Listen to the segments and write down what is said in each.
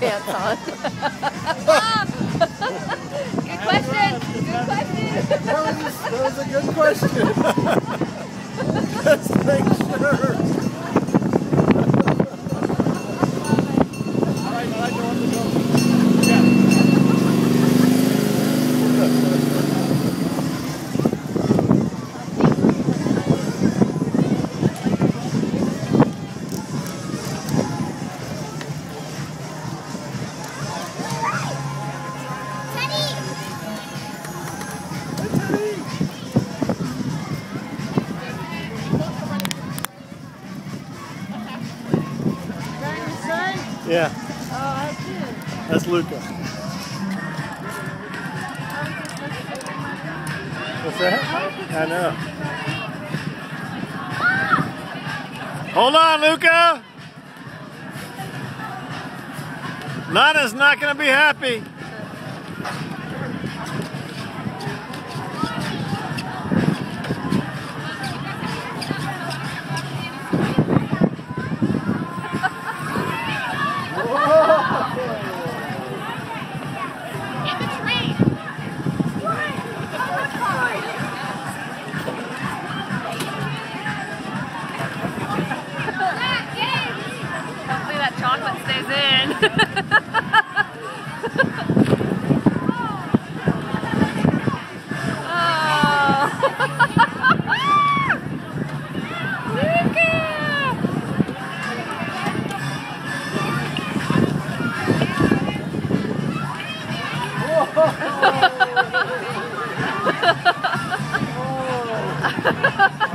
Pants on. good question. Good question. That was, that was a good question. Yeah. That's Luca. What's that? I know. Hold on, Luca. Nana's not going to be happy. That chocolate stays in. oh.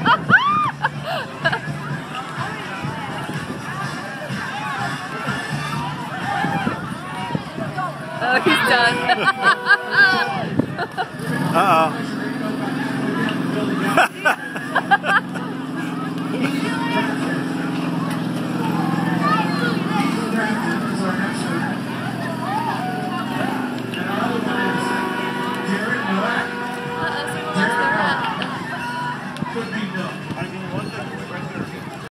Oh, he's done. Uh oh.